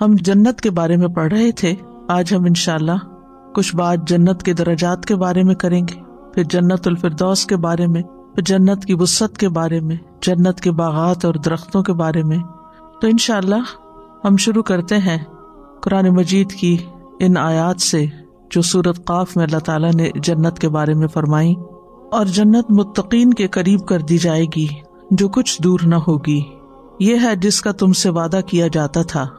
हम जन्नत के बारे में पढ़ रहे थे, आज हम इंशाल्लाह कुछ बात जन्नत के दर्जात के बारे में करेंगे, फिर जन्नत फिरदौस के बारे में, फिर जन्नत की वसत के बारे में, जन्नत के बागात और दरख्तों के बारे में। तो इंशाल्लाह हम शुरू करते हैं कुरान मजीद की इन आयात से, जो सूरत काफ में अल्लाह ताला ने जन्नत के बारे में फरमाई, और जन्नत मुत्तकीन के करीब कर दी जाएगी, जो कुछ दूर न होगी। ये है जिसका तुमसे वादा किया जाता था।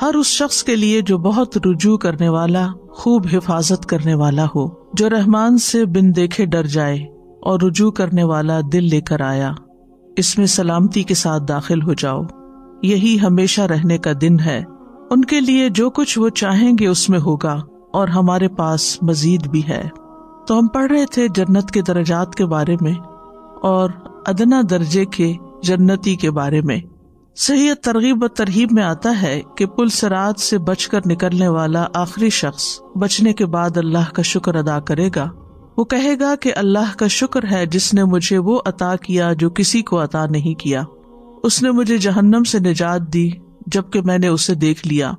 हर उस शख्स के लिए जो बहुत रुजू करने वाला, खूब हिफाजत करने वाला हो, जो रहमान से बिन देखे डर जाए और रुजू करने वाला दिल लेकर आया, इसमें सलामती के साथ दाखिल हो जाओ। यही हमेशा रहने का दिन है। उनके लिए जो कुछ वो चाहेंगे उसमें होगा और हमारे पास मजीद भी है। तो हम पढ़ रहे थे जन्नत के दर्जात के बारे में और अदना दर्जे के जन्नती के बारे में। सही तरगीब तरहीब में आता है कि पुल सरात से बचकर निकलने वाला आखिरी शख्स बचने के बाद अल्लाह का शुक्र अदा करेगा। वो कहेगा कि अल्लाह का शुक्र है जिसने मुझे वो अता किया जो किसी को अता नहीं किया। उसने मुझे जहन्नम से निजात दी, जबकि मैंने उसे देख लिया।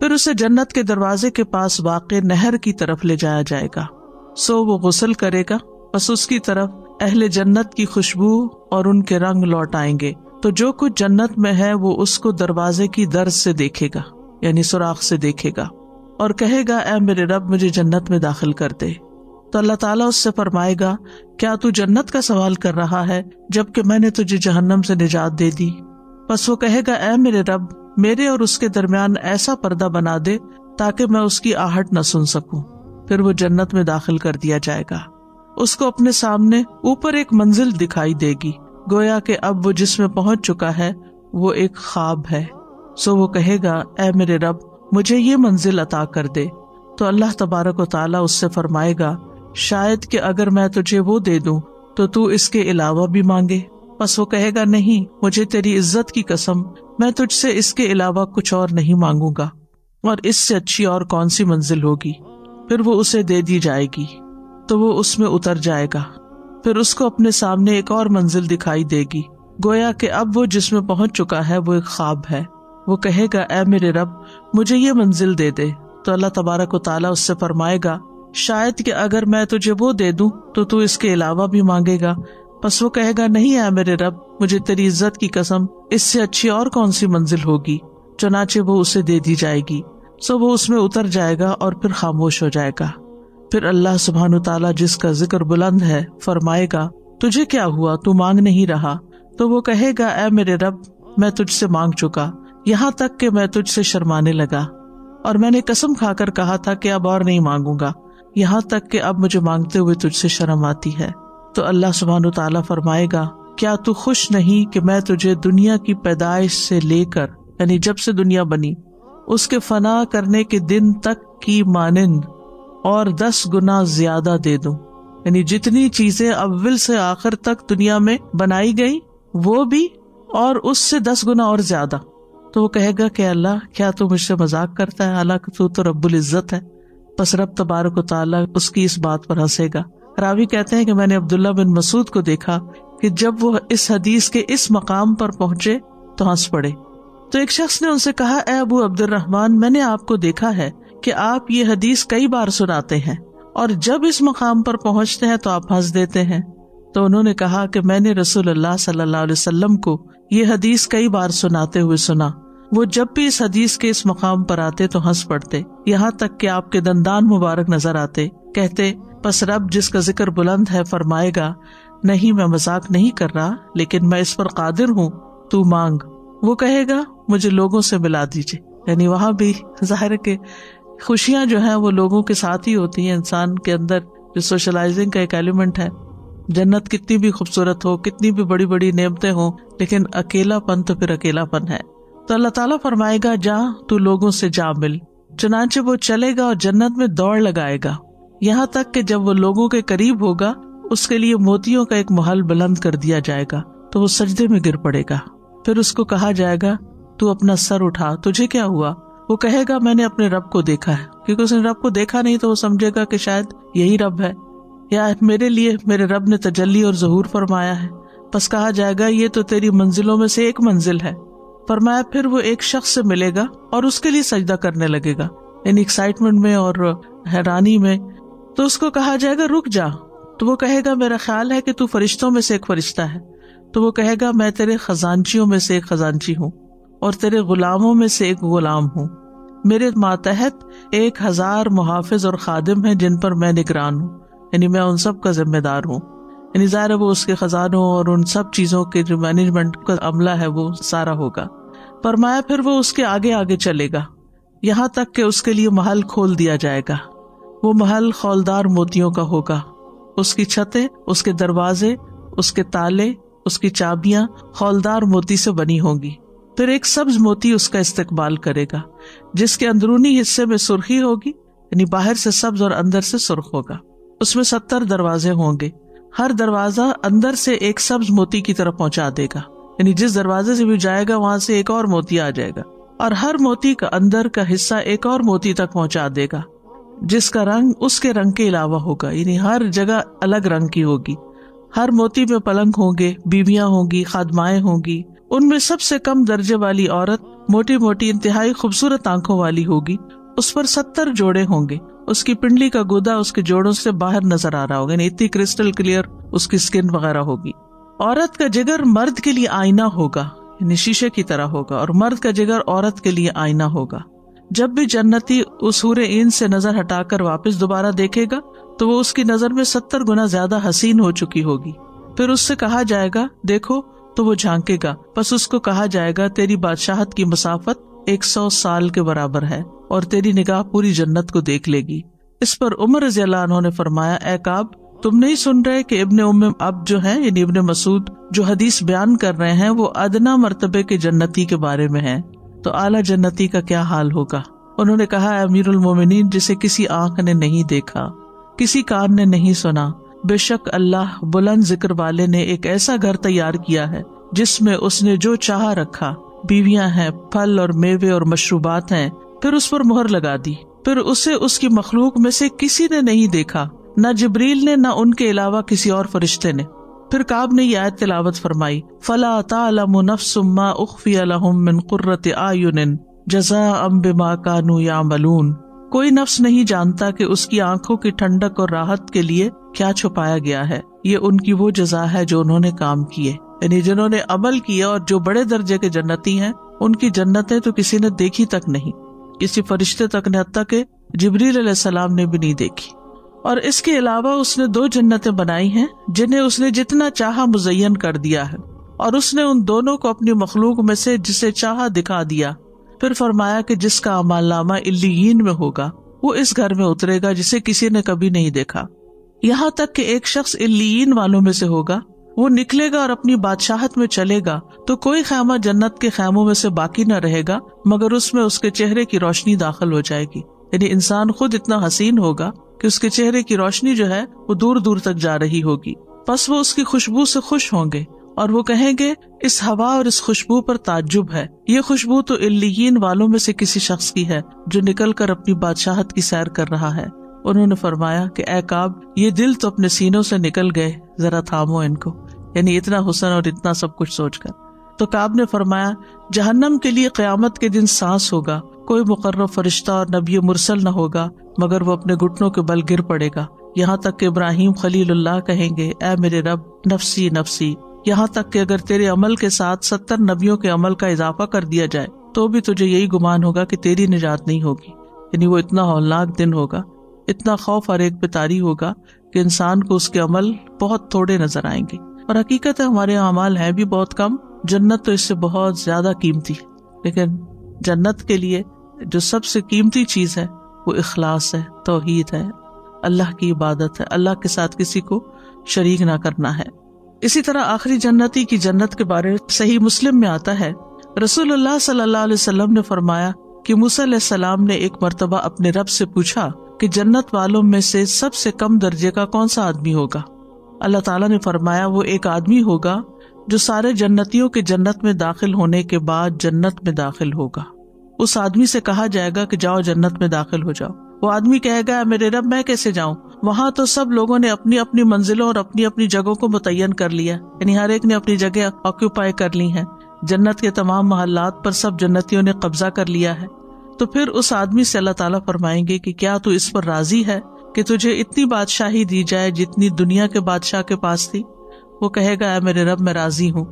फिर उसे जन्नत के दरवाजे के पास वाक़ नहर की तरफ़ ले जाया जाएगा। सो वो गुसल करेगा, बस उसकी तरफ़ अहले जन्नत की खुशबू और उनके रंग लौट आएँगे। तो जो कुछ जन्नत में है, वो उसको दरवाजे की दर्ज से देखेगा, यानी सुराख से देखेगा और कहेगा ए मेरे रब, मुझे जन्नत में दाखिल कर दे। तो अल्लाह ताला उससे फरमाएगा, क्या तू जन्नत का सवाल कर रहा है, जबकि मैंने तुझे जहन्नम से निजात दे दी? बस वो कहेगा ए मेरे रब, मेरे और उसके दरमियान ऐसा पर्दा बना दे, ताकि मैं उसकी आहट न सुन सकूँ। फिर वो जन्नत में दाखिल कर दिया जाएगा। उसको अपने सामने ऊपर एक मंजिल दिखाई देगी। गोया के अब वो जिसमें पहुँच चुका है, वो एक ख्वाब है। सो वो कहेगा ए मेरे रब, मुझे ये मंजिल अता कर दे। तो अल्लाह तबारक ताला उससे फरमाएगा, शायद कि अगर मैं तुझे वो दे दूँ तो तू इसके अलावा भी मांगे। बस वो कहेगा, नहीं, मुझे तेरी इज़्ज़त की कसम, मैं तुझसे इसके अलावा कुछ और नहीं मांगूँगा। और इससे अच्छी और कौन सी मंजिल होगी? फिर वो उसे दे दी जाएगी तो वो उसमें उतर जाएगा। फिर उसको अपने सामने एक और मंजिल दिखाई देगी। गोया कि अब वो जिसमें पहुँच चुका है, वो एक ख्वाब है। वो कहेगा ए मेरे रब, मुझे ये मंजिल दे दे। तो अल्लाह तबारक ताला उससे फरमाएगा, शायद कि अगर मैं तुझे वो दे दूँ तो तू इसके अलावा भी मांगेगा। बस वो कहेगा, नहीं है मेरे रब, मुझे तेरी इज़्ज़त की कसम, इससे अच्छी और कौन सी मंजिल होगी? चुनाचे वो उसे दे दी जाएगी। सो वो उसमें उतर जाएगा और फिर खामोश हो जाएगा। फिर अल्लाह सुबहान ताला जिसका ज़िक्र बुलंद है, फरमाएगा, तुझे क्या हुआ? तू मांग नहीं रहा। तो वो कहेगा ए मेरे रब, मैं तुझसे मांग चुका। यहाँ तक कि मैं तुझसे शर्माने लगा। और मैंने कसम खाकर कहा था कि अब और नहीं मांगूँगा। यहाँ तक कि अब मुझे मांगते हुए तुझसे शर्म आती है। तो अल्लाह सुबहान तला फरमाएगा, क्या तू खुश नहीं कि मैं तुझे दुनिया की पैदाइश से लेकर, यानी जब से दुनिया बनी, उसके फना करने के दिन तक की मानंद और दस गुना ज़्यादा दे दूँ। यानी जितनी चीज़ें अव्वल से आखिर तक दुनिया में बनाई गई, वो भी और उससे दस गुना और ज़्यादा। तो वो कहेगा कि अल्लाह, क्या तू मुझसे मज़ाक करता है? हालाँकि तू तो रब्बुल इज़्ज़त है। बस रब तबारक ताला उसकी इस बात पर हंसेगा। रावी कहते हैं कि मैंने अब्दुल्ला बिन मसूद को देखा कि जब वो इस हदीस के इस मकाम पर पहुँचे तो हंस पड़े। तो एक शख्स ने उनसे कहा, ए अबू अब्दुलरहमान मैंने आपको देखा है कि आप ये हदीस कई बार सुनाते हैं और जब इस मकाम पर पहुँचते हैं तो आप हंस देते हैं। तो उन्होंने कहा कि मैंने रसूल अल्लाह सल्लल्लाहु अलैहि वसल्लम को ये हदीस कई बार सुनाते हुए सुना। वो जब भी इस हदीस के इस मकाम पर आते तो हंस पड़ते। यहाँ तक कि आपके दंदान मुबारक नज़र आते। कहते, बस रब जिसका ज़िक्र बुलंद है फरमाएगा, नहीं मैं मज़ाक नहीं कर रहा, लेकिन मैं इस पर कादिर हूँ, तू मांग। वो कहेगा, मुझे लोगों से मिला दीजिए। यानी वहाँ भी ज़ाहिर के खुशियाँ जो है वो लोगों के साथ ही होती हैं, इंसान के अंदर जो सोशलाइजिंग का एक एलिमेंट है। जन्नत कितनी भी खूबसूरत हो, कितनी भी बड़ी बड़ी नेमतें हो, लेकिन अकेलापन तो फिर अकेलापन है। तो अल्लाह ताला फरमाएगा, जा, तू लोगों से जा मिल। चुनाचे वो चलेगा और जन्नत में दौड़ लगाएगा। यहाँ तक कि जब वो लोगों के करीब होगा, उसके लिए मोतियों का एक महल बुलंद कर दिया जाएगा तो वो सजदे में गिर पड़ेगा। फिर उसको कहा जाएगा, तू अपना सर उठा, तुझे क्या हुआ? वो कहेगा, मैंने अपने रब को देखा है। क्योंकि उसने रब को देखा नहीं तो वो समझेगा कि शायद यही रब है। या मेरे लिए मेरे रब ने तजल्ली और जहूर फरमाया है। बस कहा जाएगा, ये तो तेरी मंजिलों में से एक मंजिल है। फरमाया, फिर वो एक शख्स से मिलेगा और उसके लिए सजदा करने लगेगा इन एक्साइटमेंट में और हैरानी में। तो उसको कहा जाएगा, रुक जा। तो वो कहेगा, मेरा ख्याल है कि तू फरिश्तों में से एक फरिश्ता है। तो वो कहेगा, मैं तेरे खजानचियों में से एक खजानची हूँ। और तेरे गुलामों में से एक गुलाम हूँ। मेरे मातहत एक हज़ार मुहाफिज और खादिम हैं, जिन पर मैं निगरान हूँ। यानी मैं उन सब का जिम्मेदार हूँ। यानी ज़ाहिर वो उसके खजानों और उन सब चीज़ों के जो मैनेजमेंट का अमला है, वो सारा होगा। फरमाया फिर वो उसके आगे आगे चलेगा। यहाँ तक कि उसके लिए महल खोल दिया जाएगा। वो महल खौलदार मोतियों का होगा। उसकी छतें, उसके दरवाजे, उसके ताले, उसकी चाबियाँ खौलदार मोती से बनी होंगी। फिर एक सब्ज मोती उसका इस्तेकबाल करेगा, जिसके अंदरूनी हिस्से में सुर्खी होगी, यानी बाहर से सब्ज और अंदर से सुर्ख होगा। उसमें सत्तर दरवाजे होंगे। हर दरवाज़ा अंदर से एक सब्ज मोती की तरफ़ पहुँचा देगा। यानी जिस दरवाजे से भी जाएगा, वहाँ से एक और मोती आ जाएगा। और हर मोती का अंदर का हिस्सा एक और मोती तक पहुँचा देगा, जिसका रंग उसके रंग के अलावा होगा। यानी हर जगह अलग रंग की होगी। हर मोती में पलंग होंगे बीबियाँ होंगी, खादमाएँ होंगी उनमें सबसे कम दर्जे वाली औरत मोटी मोटी इंतहाई खूबसूरत आँखों वाली होगी। उस पर सत्तर जोड़े होंगे। उसकी पिंडली का गुदा उसके जोड़ों से बाहर नज़र आ रहा होगा इतनी क्रिस्टल क्लियर उसकी स्किन वगैरह होगी। औरत का जिगर मर्द के लिए आईना होगा, यानी शीशे की तरह होगा, और मर्द का जिगर औरत के लिए आईना होगा। जब भी जन्नती उस हूरे इन से नज़र हटाकर वापस दोबारा देखेगा तो वो उसकी नज़र में सत्तर गुना ज़्यादा हसीन हो चुकी होगी। फिर उससे कहा जाएगा, देखो तो वो झांकेगा। बस उसको कहा जाएगा, तेरी बादशाहत की मुसाफत एक सौ साल के बराबर है और तेरी निगाह पूरी जन्नत को देख लेगी। इस पर उमर रज़ी ने फरमाया ए काब, तुम नहीं सुन रहे कि इब्ने उम अब जो है, यानी इब्ने मसूद, जो हदीस बयान कर रहे हैं, वो अदना मर्तबे के जन्नती के बारे में है? तो आला जन्नती का क्या हाल होगा? उन्होंने कहा अमीरुल मोमिनीन, जिसे किसी आँख ने नहीं देखा, किसी कान ने नहीं सुना बेशक अल्लाह बुलंद ज़िक्र वाले ने एक ऐसा घर तैयार किया है, जिसमें उसने जो चाह रखा, बीवियाँ हैं, फल और मेवे और मशरूबात हैं, फिर उस पर मुहर लगा दी। फिर उसे उसकी मखलूक में से किसी ने नहीं देखा, न जबरील ने, न उनके अलावा किसी और फरिश्ते ने। फिर काब ने यह आयत तिलावत फरमाई, फला उखफी आयुन जजा अम बिमा कानू या मलून कोई नफ्स नहीं जानता कि उसकी आँखों की ठंडक और राहत के लिए क्या छुपाया गया है? ये उनकी वो जजा है जो उन्होंने काम किए। यानी जिन्होंने अमल किया और जो बड़े दर्जे के जन्नती हैं, उनकी जन्नतें तो किसी ने देखी तक नहीं। किसी फरिश्ते तक ने हत्या के जबरील सलाम ने भी नहीं देखी। और इसके अलावा उसने दो जन्नतें बनाई हैं, जिन्हें उसने जितना चाहा मुजयन कर दिया है। और उसने उन दोनों को अपनी मखलूक में से जिसे चाहा दिखा दिया। फिर फरमाया कि जिसका अमालनामा इल्लीन में होगा, वो इस घर में उतरेगा जिसे किसी ने कभी नहीं देखा। यहाँ तक कि एक शख्स इल्लीन वालों में से होगा। वो निकलेगा और अपनी बादशाहत में चलेगा तो कोई खैमा जन्नत के खैमों में से बाकी न रहेगा, मगर उसमें उसके चेहरे की रोशनी दाखिल हो जाएगी। यानी इंसान खुद इतना हसीन होगा कि उसके चेहरे की रोशनी जो है, वो दूर दूर तक जा रही होगी। बस वो उसकी खुशबू से खुश होंगे, और वो कहेंगे, इस हवा और इस खुशबू पर ताज्जुब है। ये खुशबू तो इल्लीन वालों में से किसी शख्स की है, जो निकल कर अपनी बादशाहत की सैर कर रहा है। उन्होंने फरमाया कि ए काब, ये दिल तो अपने सीनों से निकल गए, जरा थामो इनको। यानी इतना हुसन और इतना सब कुछ सोचकर। तो काब ने फरमाया, जहन्नम के लिए क्यामत के दिन सांस होगा। कोई मुकर्र फरिश्ता और नबी मुरसल न होगा, मगर वो अपने घुटनों के बल गिर पड़ेगा। यहाँ तक कि इब्राहिम खलीलुल्लाह कहेंगे ए मेरे रब, नफसी नफसी, यहाँ तक कि अगर तेरे अमल के साथ सत्तर नबियों के अमल का इजाफा कर दिया जाए तो भी तुझे यही गुमान होगा कि तेरी निजात नहीं होगी। यानी वो इतना हौलनाक दिन होगा। इतना खौफ हर एक पे तारी होगा कि इंसान को उसके अमल बहुत थोड़े नज़र आएँगे। और हकीकत है, हमारे अमाल है भी बहुत कम। जन्नत तो इससे बहुत ज़्यादा कीमती। है लेकिन जन्नत के लिए जो सबसे कीमती चीज़ है, वो इखलास है, तोहीद है। अल्लाह की इबादत है। अल्लाह के साथ किसी को शरीक ना करना है। इसी तरह आखिरी जन्नती की जन्नत के बारे में सही मुस्लिम में आता है। रसूलुल्लाह सल्लल्लाहु ने फरमाया कि मूसा सलाम ने एक मरतबा अपने रब से पूछा कि जन्नत वालों में से सबसे कम दर्जे का कौन सा आदमी होगा? अल्लाह ताला ने फरमाया, वो एक आदमी होगा जो सारे जन्नतियों के जन्नत में दाखिल होने के बाद जन्नत में दाखिल होगा। उस आदमी से कहा जाएगा कि जाओ जन्नत में दाखिल हो जाओ। वो आदमी कहेगा, मेरे रब, मैं कैसे जाऊँ? वहाँ तो सब लोगों ने अपनी अपनी मंजिलों और अपनी अपनी जगहों को मुतयन कर लिया यानी हर एक ने अपनी जगह ऑक्यूपाई कर ली है। जन्नत के तमाम महल्लात पर सब जन्नतियों ने कब्जा कर लिया है। तो फिर उस आदमी से अल्लाह ताला फरमाएँगे कि क्या तू इस पर राज़ी है कि तुझे इतनी बादशाही दी जाए जितनी दुनिया के बादशाह के पास थी? वो कहेगा मेरे रब, मैं राज़ी हूँ।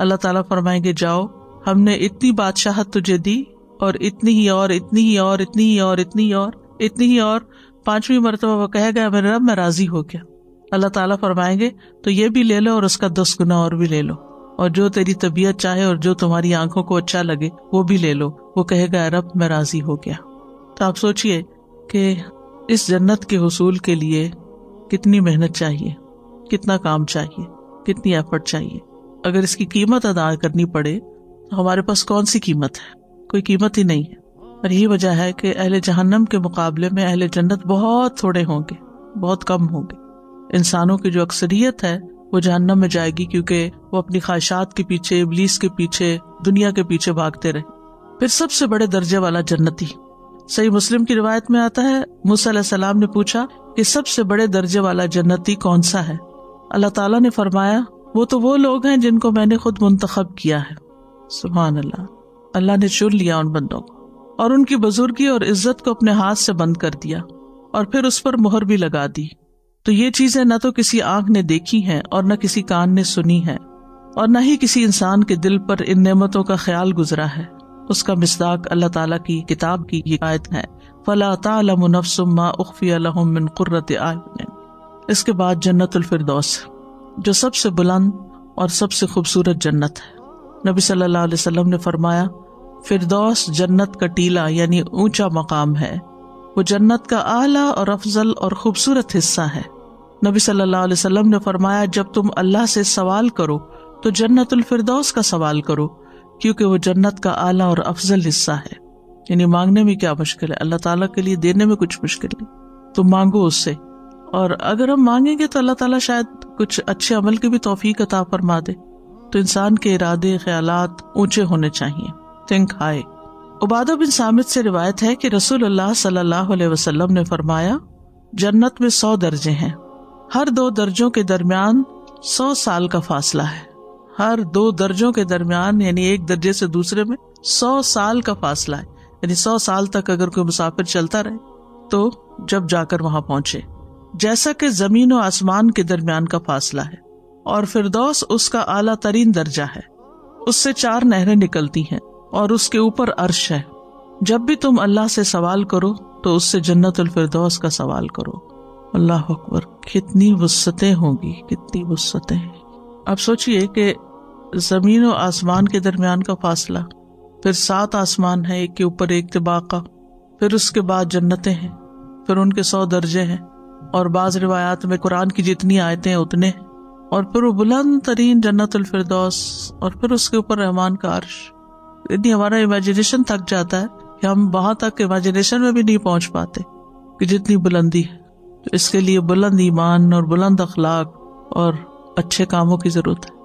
अल्लाह ताला फरमाएँगे, जाओ, हमने इतनी बादशाहत तुझे दी और इतनी ही और, इतनी ही और, इतनी ही और, इतनी ही और, इतनी ही और। पांचवी मरतबा वो कहेगा मेरे रब, मैं राज़ी हो गया। अल्लाह ताला फरमाएँगे तो ये भी ले लो और उसका दस गुना और भी ले लो। और जो तेरी तबीयत चाहे और जो तुम्हारी आँखों को अच्छा लगे, वो भी ले लो। वो कहेगा रब मैं राज़ी हो गया। तो आप सोचिए कि इस जन्नत के हसूल के लिए कितनी मेहनत चाहिए, कितना काम चाहिए, कितनी एफर्ट चाहिए। अगर इसकी कीमत अदा करनी पड़े तो हमारे पास कौन सी कीमत है? कोई कीमत ही नहीं है। और यही वजह है कि अहले जहन्नम के मुकाबले में अहले जन्नत बहुत थोड़े होंगे, बहुत कम होंगे। इंसानों की जो अक्सरियत है वो जहन्नम में जाएगी क्योंकि वो अपनी ख्वाहिशात के पीछे, इबलीस के पीछे, दुनिया के पीछे भागते रहे। फिर सबसे बड़े दर्जे वाला जन्नती। सही मुस्लिम की रिवायत में आता है, मूसा सलाम ने पूछा कि सबसे बड़े दर्जे वाला जन्नती कौन सा है? अल्लाह ताला ने फरमाया, वो तो वो लोग हैं जिनको मैंने खुद मुंतखब किया है। सुबहान अल्लाह अल्लाह ने चुन लिया उन बंदों को और उनकी बुजुर्गी और इज़्ज़त को अपने हाथ से बंद कर दिया और फिर उस पर मुहर भी लगा दी। तो ये चीज़ें न तो किसी आँख ने देखी हैं और न किसी कान ने सुनी है, और न ही किसी इंसान के दिल पर इन नेमतों का ख्याल गुजरा है। उसका मिसदाक अल्लाह ताला की किताब की ये आयत है, फला इसके बाद जन्नतुल फिरदौस, जो सबसे बुलंद और सबसे खूबसूरत जन्नत है। नबी सल्लल्लाहु अलैहि वसल्लम ने फरमाया, फिरदौस जन्नत का टीला यानी ऊँचा मकाम है। वो जन्नत का आला और अफजल और खूबसूरत हिस्सा है। नबी सल्लल्लाहु अलैहि वसल्लम ने फरमाया, जब तुम अल्लाह से सवाल करो तो जन्नतुल फिरदौस का सवाल करो, क्योंकि वो जन्नत का आला और अफजल हिस्सा है। यानी मांगने में क्या मुश्किल है? अल्लाह ताला के लिए देने में कुछ मुश्किल नहीं। तुम मांगो उससे। और अगर हम मांगेंगे तो अल्लाह ताला शायद कुछ अच्छे अमल की भी तोफीक अता फरमा दे। तो इंसान के इरादे ख्याल ऊँचे होने चाहिए। थिंक हाई उबादा बिन सामिद से रिवायत है कि रसूल सल्लल्लाहु अलैहि वसल्लम ने फरमाया, जन्नत में सौ दर्जे हैं। हर दो दर्जों के दरमियान सौ साल का फासला है। हर दो दर्जों के दरमियान, यानी एक दर्जे से दूसरे में, सौ साल का फासला है। यानी सौ साल तक अगर कोई मुसाफिर चलता रहे तो जब जाकर वहाँ पहुँचे, जैसा कि ज़मीन और आसमान के दरमियान का फासला है, और फिरदौस उसका आला तरीन दर्जा है। उससे चार नहरें निकलती हैं, और उसके ऊपर अर्श है। जब भी तुम अल्लाह से सवाल करो तो उससे जन्नत फिरदौस का सवाल करो। अल्लाह अकबर, कितनी वसतें होंगी, कितनी वसतें अब सोचिए कि ज़मीन और आसमान के दरमियान का फासला, फिर सात आसमान है, एक के ऊपर, एक तिबाका फिर उसके बाद जन्नतें हैं, फिर उनके सौ दर्जे हैं, और बाज रिवायात में कुरान की जितनी आयतें हैं, उतने हैं। और फिर वो बुलंद तरीन जन्नतुल फिरदौस, और फिर उसके ऊपर रहमान का अर्श। इतनी हमारा इमेजिनेशन थक जाता है कि हम वहाँ तक इमेजिनेशन में भी नहीं पहुँच पाते, कि जितनी बुलंदी है। तो इसके लिए बुलंद ईमान और बुलंद अखलाक और अच्छे कामों की ज़रूरत है।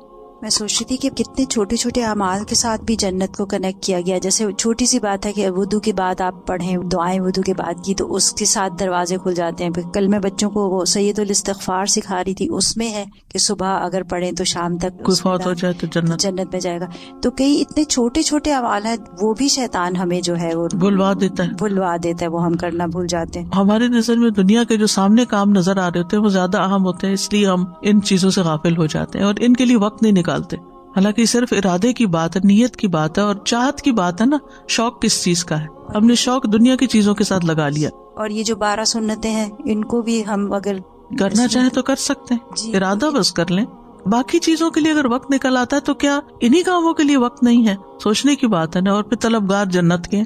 मैं सोचती थी कि कितने छोटे छोटे अमाल के साथ भी जन्नत को कनेक्ट किया गया। जैसे छोटी सी बात है कि वुदू के बाद आप पढ़ें दुआएँ वुदू के बाद की तो उसके साथ दरवाजे खुल जाते हैं। कल मैं बच्चों को सैदुल इस्तगफार सिखा रही थी उसमें है कि सुबह अगर पढ़ें तो शाम तक हो जाए तो जन्नत। जन्नत में जाएगा। तो कई इतने छोटे छोटे अमाल है वो भी शैतान हमें जो है वो बुलवा देता है। बुलवा देता है वो हम करना भूल जाते हैं। हमारी नज़र में दुनिया के जो सामने काम नज़र आ रहे होते हैं वो ज़्यादा अहम होते हैं इसलिए हम इन चीज़ों से गाफिल हो जाते हैं और इनके लिए वक्त नहीं निकाल निकालते हालाँकि सिर्फ़ इरादे की बात है नीयत की बात है और चाहत की बात है ना शौक किस चीज़ का है? हमने शौक दुनिया की चीज़ों के साथ लगा लिया। और ये जो बारह सुन्नते हैं इनको भी हम अगर करना चाहे तो कर सकते हैं। इरादा बस कर लें। बाकी चीज़ों के लिए अगर वक्त निकल आता है तो क्या इन्हीं कामों के लिए वक्त नहीं है? सोचने की बात है ना और फिर तलबगार जन्नत के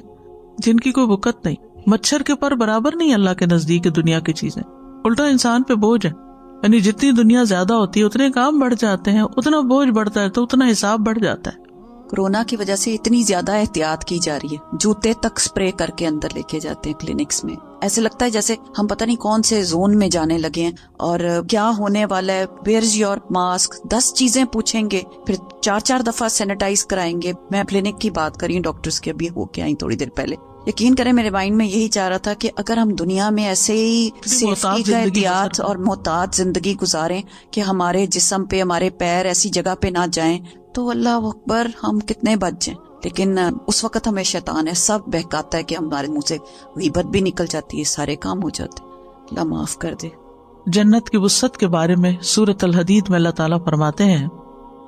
जिनकी कोई वक़्त नहीं। मच्छर के पर बराबर नहीं अल्लाह के नज़दीक दुनिया की चीज़ें। उल्टा इंसान पे बोझ है। यानी जितनी दुनिया ज़्यादा होती है, उतने काम बढ़ जाते हैं, उतना बोझ बढ़ता है तो उतना हिसाब बढ़ जाता है। कोरोना की वजह से इतनी ज़्यादा एहतियात की जा रही है। जूते तक स्प्रे करके अंदर लेके जाते हैं क्लिनिक्स में। ऐसे लगता है जैसे हम पता नहीं कौन से जोन में जाने लगे हैं और क्या होने वाला है। वेयर इज़ योर मास्क दस चीज़ें पूछेंगे, फिर चार चार दफ़ा सैनिटाइज कराएँगे। मैं क्लिनिक की बात करी डॉक्टर्स के। अभी होके आई थोड़ी देर पहले। यकीन करें मेरे माइंड में यही चाह रहा था कि अगर हम दुनिया में ऐसे ही सेफ्टी का एहतियात और मोहतात ज़िंदगी गुजारें कि हमारे जिसम पे हमारे पैर ऐसी जगह पे ना जाएँ तो अल्लाह अकबर हम कितने बच जाए। लेकिन उस वक्त हमें शैतान है सब बहकाता है कि हमारे मुँह से गीबत भी निकल जाती है सारे काम हो जाते अल्लाह माफ़ कर दे। जन्नत की वसत के बारे में सूरत अल हदीद में अल्लाह ताला फरमाते हैं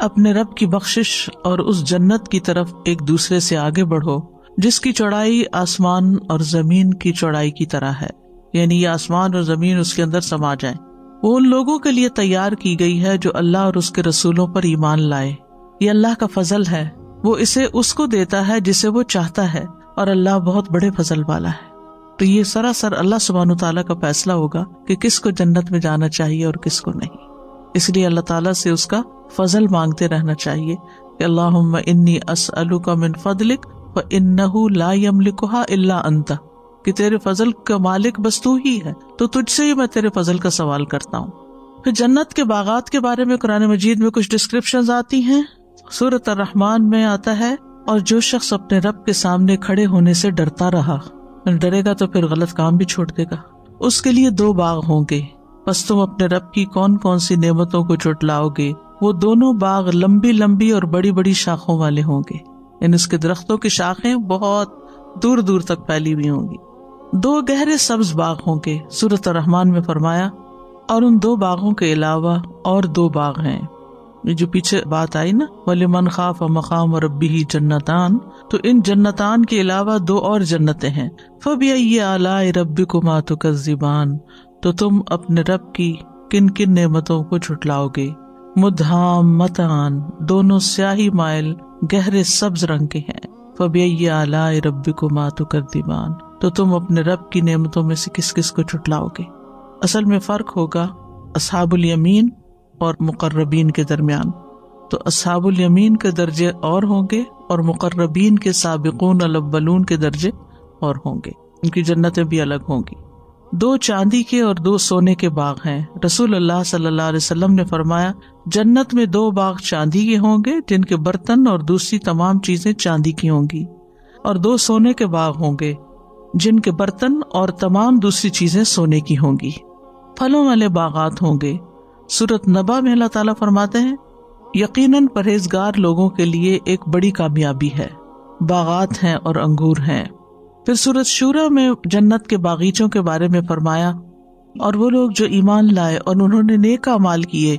अपने रब की बख्शिश और उस जन्नत की तरफ़ एक दूसरे से आगे बढ़ो। जिसकी चौड़ाई आसमान और ज़मीन की चौड़ाई की तरह है। यानी ये आसमान और ज़मीन उसके अंदर समा जाए। वो उन लोगों के लिए तैयार की गई है जो अल्लाह और उसके रसूलों पर ईमान लाए। ये अल्लाह का फजल है। वो इसे उसको देता है जिसे वो चाहता है, और अल्लाह बहुत बड़े फजल वाला है। तो ये सरासर अल्लाह सुबहान तला का फैसला होगा कि किसको जन्नत में जाना चाहिए और किसको नहीं। इसलिए अल्लाह ताला से उसका फजल मांगते रहना चाहिए कि अल्लाह इन्नी असअलु का मिन फदलिक अंता कि तेरे फजल का मालिक बस तू ही है तो तुझसे ही मैं तेरे फजल का सवाल करता हूँ। फिर जन्नत के बागात के बारे में कुरान मजीद में कुछ डिस्क्रिप्शन आती हैं। सूरत रहमान में आता है, और जो शख्स अपने रब के सामने खड़े होने से डरता रहा डरेगा तो फिर गलत काम भी छोड़ देगा। उसके लिए दो बाग होंगे। बस तुम अपने रब की कौन कौन सी नेमतों को चुटलाओगे? वो दोनों बाग लंबी लंबी और बड़ी बड़ी शाखों वाले होंगे। इन उसके दरख्तों की शाखें बहुत दूर दूर तक फैली हुई होंगी। दो गहरे सब्ज बाग होंगे सूरत रहमान में फरमाया, और उन दो बागों के अलावा और दो बाग हैं। ये जो पीछे बात आई ना, वले मन खाफ मकाम और रबी ही जन्नतान तो इन जन्नतान के अलावा दो और जन्नतें हैं। फब ये आलाए रबी को मातो कजीबान तो तुम अपने रब की किन किन नेमतों को छुटलाओगे? मुधाम मतान, दोनों स्याही माइल गहरे सब्ज रंग के हैं। फब ये आलाए को मातु कर दीवान तो तुम अपने रब की नेमतों में से किस किस को छुटलाओगे? असल में फ़र्क होगा असहाबुल यमीन और मुकर्रबीन के दरमियान। तो असहाबुल यमीन के दर्जे और होंगे और मुकर्रबीन के सबकून अलबलून के दर्जे और होंगे। उनकी जन्नतें भी अलग होंगी। दो चांदी के और दो सोने के बाग हैं। रसूल अल्लाह सल्लल्लाहु अलैहि वसल्लम ने फरमाया, जन्नत में दो बाग चांदी के होंगे, जिनके बर्तन और दूसरी तमाम चीज़ें चांदी की होंगी, और दो सोने के बाग होंगे, जिनके बर्तन और तमाम दूसरी चीज़ें सोने की होंगी। फलों वाले बागात होंगे। सूरत नबा में अल्लाह ताला फरमाते हैं, यकीनन परहेजगार लोगों के लिए एक बड़ी कामयाबी है। बागात हैं और अंगूर हैं। फिर सूरत शूरा में जन्नत के बागीचों के बारे में फरमाया, और वो लोग जो ईमान लाए और उन्होंने नेका माल किए,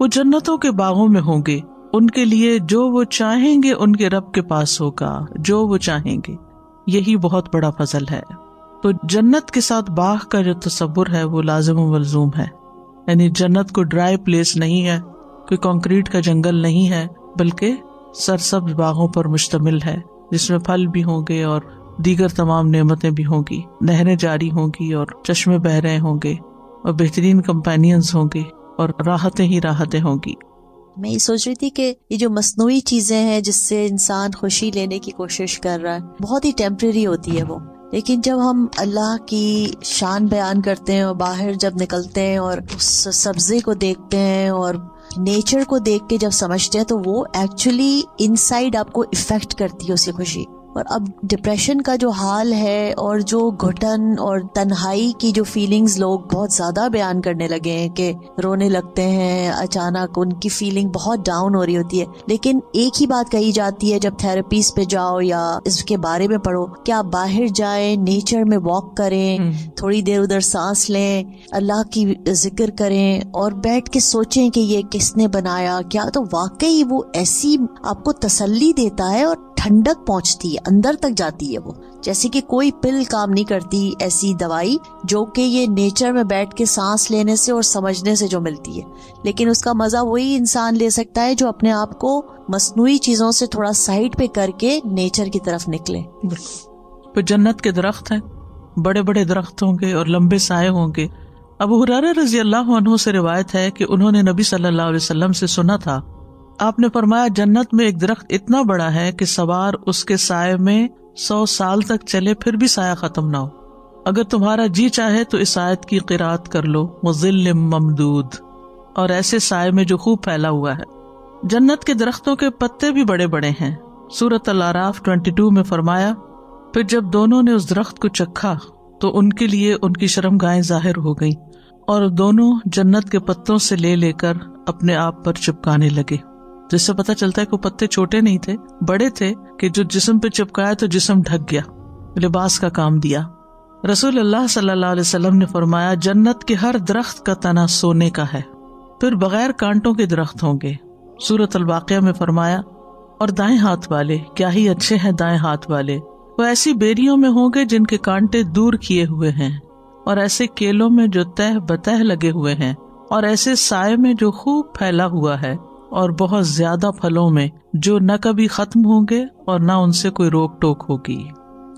वो जन्नतों के बागों में होंगे। उनके लिए जो वो चाहेंगे, उनके रब के पास होगा, जो वो चाहेंगे। यही बहुत बड़ा फजल है। तो जन्नत के साथ बाग का जो तस्वुर है, वो लाजम मलजूम है। यानी जन्नत को ड्राई प्लेस नहीं है, कोई कंक्रीट का जंगल नहीं है, बल्कि सरसब्ज बागों पर मुश्तमिल है, जिसमें फल भी होंगे और दीगर तमाम नेमतें भी होंगी नहरें जारी होंगी और चश्मे बह रहे होंगे और बेहतरीन कंपेनियंस होंगे और राहतें ही राहतें होंगी। मैं ये सोच रही थी कि ये जो मसनू चीज़ें हैं जिससे इंसान खुशी लेने की कोशिश कर रहा है, बहुत ही टेम्प्रेरी होती है वो। लेकिन जब हम अल्लाह की शान बयान करते हैं और बाहर जब निकलते हैं और उस सब्जे को देखते हैं और नेचर को देख के जब समझते हैं तो वो एक्चुअली इनसाइड आपको इफ़ेक्ट करती है उसकी खुशी। और अब डिप्रेशन का जो हाल है और जो घुटन और तन्हाई की जो फीलिंग्स लोग बहुत ज़्यादा बयान करने लगे हैं कि रोने लगते हैं अचानक उनकी फीलिंग बहुत डाउन हो रही होती है लेकिन एक ही बात कही जाती है जब थेरेपीज पे जाओ या इसके बारे में पढ़ो कि आप बाहर जाए नेचर में वॉक करें हम्म। थोड़ी देर उधर सांस लें अल्लाह की ज़िक्र करें और बैठ के सोचें कि ये किसने बनाया क्या तो वाकई वो ऐसी आपको तसल्ली देता है और ठंडक पहुँचती है, अंदर तक जाती है वो। जैसे कि कोई पिल काम नहीं करती ऐसी दवाई, जो कि ये नेचर में बैठ के सांस लेने से और समझने से जो मिलती है। लेकिन उसका मज़ा वही इंसान ले सकता है, जो अपने आप को मसनू चीज़ों से थोड़ा साइड पे करके नेचर की तरफ़ निकले। तो जन्नत के दरख्त हैं। बड़े बड़े दरख्त होंगे और लंबे साए होंगे। अब हुरारा रज़ी अल्लाह से रिवायत है कि उन्होंने नबी सल्लल्लाहु अलैहि वसल्लम से सुना था आपने फरमाया, जन्नत में एक दरख्त इतना बड़ा है कि सवार उसके साय में सौ साल तक चले, फिर भी साया खत्म ना हो। अगर तुम्हारा जी चाहे तो इस आयत की किरात कर लो मुजिल ममदूद। और ऐसे साय में जो खूब फैला हुआ है। जन्नत के दरख्तों के पत्ते भी बड़े बड़े हैं। सूरत अलाराफ ट्वेंटी टू में फरमाया, फिर जब दोनों ने उस दरख्त को चखा तो उनके लिए उनकी शर्म गायें ज़ाहिर हो गई, और दोनों जन्नत के पत्तों से ले लेकर अपने आप पर चिपकाने लगे। जिससे पता चलता है कि पत्ते छोटे नहीं थे, बड़े थे, कि जो जिस्म पे चिपकाया तो जिसम ढक गया, लिबास का काम दिया। रसूल अल्लाह सल्लल्लाहु अलैहि वसल्लम ने फरमाया, जन्नत के हर दरख्त का तना सोने का है, फिर बगैर कांटों के दरख्त होंगे। सूरत अलवाक़िया में फरमाया, और दाएँ हाथ वाले, क्या ही अच्छे हैं दाएँ हाथ वाले। वो ऐसी बेरियों में होंगे जिनके कांटे दूर किए हुए हैं, और ऐसे केलों में जो तह बतह लगे हुए हैं, और ऐसे साय में जो खूब फैला हुआ है। और बहुत ज़्यादा फलों में, जो न कभी खत्म होंगे और न उनसे कोई रोक टोक होगी।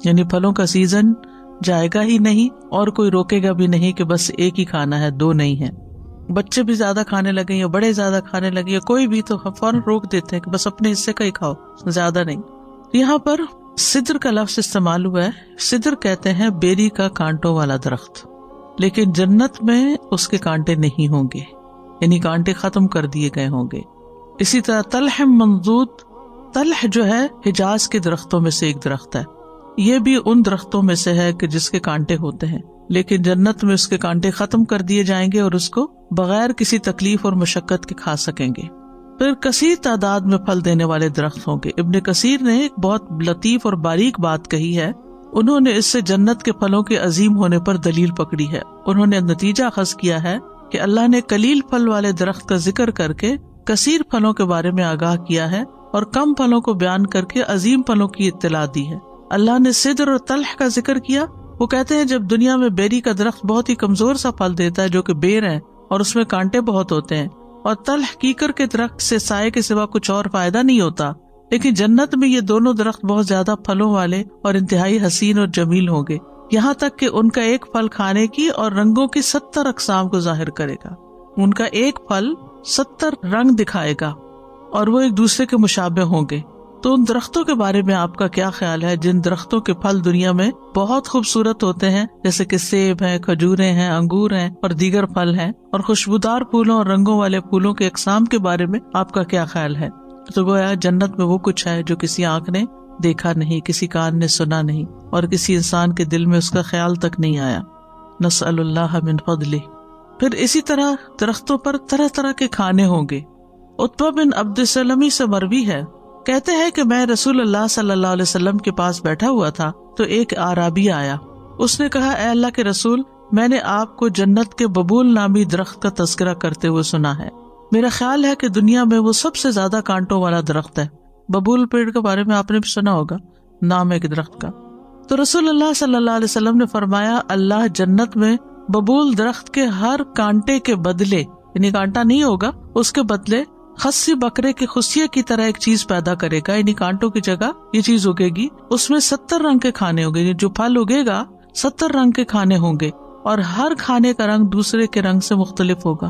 यानी फलों का सीज़न जाएगा ही नहीं और कोई रोकेगा भी नहीं कि बस एक ही खाना है, दो नहीं है। बच्चे भी ज़्यादा खाने लगे या बड़े ज़्यादा खाने लगे या कोई भी तो फ़ौरन रोक देते हैं कि बस अपने हिस्से का ही खाओ, ज़्यादा नहीं। यहाँ पर सिद्र का लफ्ज इस्तेमाल हुआ है। सिद्र कहते हैं बेरी का कांटों वाला दरख्त। लेकिन जन्नत में उसके कांटे नहीं होंगे, यानी कांटे खत्म कर दिए गए होंगे। इसी तरह तलह मंजूद तलह जो है हिजाज के दरख्तों में से एक दरख्त है। ये भी उन दरख्तों में से है कि जिसके कांटे होते हैं। लेकिन जन्नत में उसके कांटे खत्म कर दिए जाएँगे और उसको बगैर किसी तकलीफ़ और मशक्कत के खा सकेंगे। फिर कसीर तादाद में फल देने वाले दरख्त होंगे। इब्ने कसीर ने एक बहुत लतीफ और बारीक बात कही है। उन्होंने इससे जन्नत के फलों के अजीम होने पर दलील पकड़ी है। उन्होंने नतीजा खस किया है कि अल्लाह ने कलील फल वाले दरख्त का ज़िक्र करके कसीर फलों के बारे में आगाह किया है और कम फलों को बयान करके अजीम फलों की इतला दी है। अल्लाह ने सिदर और तलह का ज़िक्र किया। वो कहते हैं, जब दुनिया में बेरी का दरख्त बहुत ही कमज़ोर सा फल देता है, जो कि बेर है और उसमें कांटे बहुत होते हैं, और तलह कीकर के दरख्त से साय के सिवा कुछ और फ़ायदा नहीं होता, लेकिन जन्नत में ये दोनों दरख्त बहुत ज़्यादा फलों वाले और इंतहाई हसीन और जमील होंगे। यहाँ तक कि उनका एक फल खाने की और रंगों की सत्तर अकसाम को ज़ाहिर करेगा। उनका एक फल सत्तर रंग दिखाएगा और वो एक दूसरे के मुशाबे होंगे। तो उन दरख्तों के बारे में आपका क्या ख्याल है? जिन दरख्तों के फल दुनिया में बहुत खूबसूरत होते हैं, जैसे कि सेब हैं, खजूरें हैं, अंगूर हैं और दीगर फल हैं, और खुशबूदार फूलों और रंगों वाले फूलों के अकसाम के बारे में आपका क्या ख्याल है? तो गोया जन्नत में वो कुछ है जो किसी आँख ने देखा नहीं, किसी कान ने सुना नहीं, और किसी इंसान के दिल में उसका ख्याल तक नहीं आया। नसल्लाह मिन फिर इसी तरह दरख्तों पर तरह तरह के खाने होंगे। उत्पा बिन अब्दुलमी से मरवी है। कहते हैं कि मैं रसूल अल्लाह सल्लल्लाहु अलैहि वसल्लम के पास बैठा हुआ था तो एक आराबी आया। उसने कहा अल्लाह के रसूल, मैंने आपको जन्नत के बबूल नामी दरख्त का तस्करा करते हुए सुना है। मेरा ख्याल है कि दुनिया में वो सबसे ज़्यादा कांटों वाला दरख्त है। बबूल पेड़ के बारे में आपने भी सुना होगा, नाम है दरख्त का। तो रसूल अल्लाह वसल्लम ने फरमाया, अल्लाह जन्नत में बबूल दरख्त के हर कांटे के बदले, यानी कांटा नहीं होगा, उसके बदले खस्सी बकरे के खुशिये की तरह एक चीज़ पैदा करेगा। यानी कांटों की जगह ये चीज़ उगेगी, उसमें सत्तर रंग के खाने होंगे जो फल उगेगा, सत्तर रंग के खाने होंगे, और हर खाने का रंग दूसरे के रंग से मुख्तलिफ़ होगा।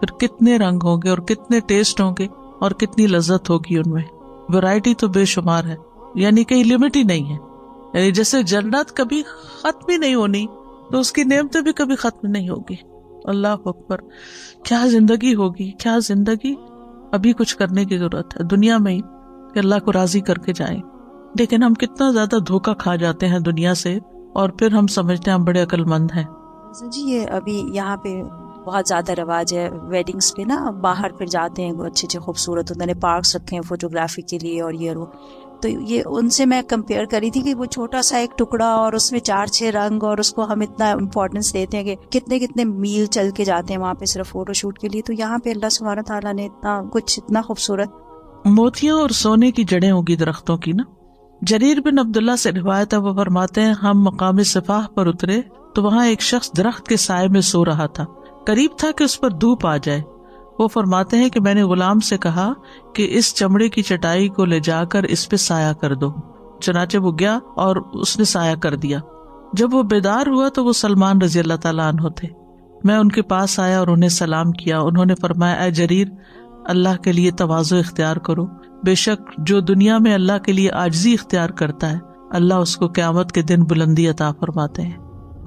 फिर कितने रंग होंगे और कितने टेस्ट होंगे और कितनी लज्जत होगी उनमें। वैरायटी तो बेशुमार है, यानी कहीं लिमिट ही नहीं है। यानी जैसे जन्नत कभी खत्म ही नहीं होनी तो उसकी नेमतें भी कभी खत्म नहीं होगी। अल्लाह अकबर, क्या ज़िंदगी होगी? क्या ज़िंदगी? अभी कुछ करने की ज़रूरत है। दुनिया में ही अल्लाह को राज़ी करके जाए। लेकिन हम कितना ज़्यादा धोखा खा जाते हैं दुनिया से और फिर हम समझते हैं हम बड़े अकलमंद हैं। जी, ये अभी यहाँ पे बहुत ज़्यादा रवाज है। वेडिंग्स पे ना, बाहर फिर जाते हैं अच्छे अच्छे खूबसूरत हैं पार्क्स रखे हैं फोटोग्राफी के लिए और ये तो ये उनसे मैं कंपेयर करी थी कि वो छोटा सा एक टुकड़ा और उसमें चार, छह रंग और उसको हम इतना इम्पोर्टेंस देते हैं कि कितने कितने मील चल के जाते हैं वहाँ पे सिर्फ़ फ़ोटो शूट के लिए। तो यहाँ पे अल्लाह सुबहाना ताला ने इतना, कुछ इतना खूबसूरत मोतियों और सोने की जड़ें होगी दरख्तों की ना? जरीर बिन अब्दुल्ला से रिवायत है वो फरमाते हैं, हम मकाम सिफाह पर उतरे तो वहाँ एक शख्स दरख्त के साय में सो रहा था। करीब था कि उस पर धूप आ जाए। वो फरमाते हैं कि मैंने गुलाम से कहा कि इस चमड़े की चटाई को ले जाकर इस पे साया कर दो। चनाचे वो गया और उसने साया कर दिया। जब वो बेदार हुआ तो वो सलमान रज़ी अल्लाह तला थे। मैं उनके पास आया और उन्हें सलाम किया। उन्होंने फरमाया ए जरीर, अल्लाह के लिए तवाज़ो इख्तियार करो। बेशक जो दुनिया में अल्लाह के लिए आजजी इख्तियार करता है, अल्लाह उसको क्यामत के दिन बुलंदी अता फरमाते हैं।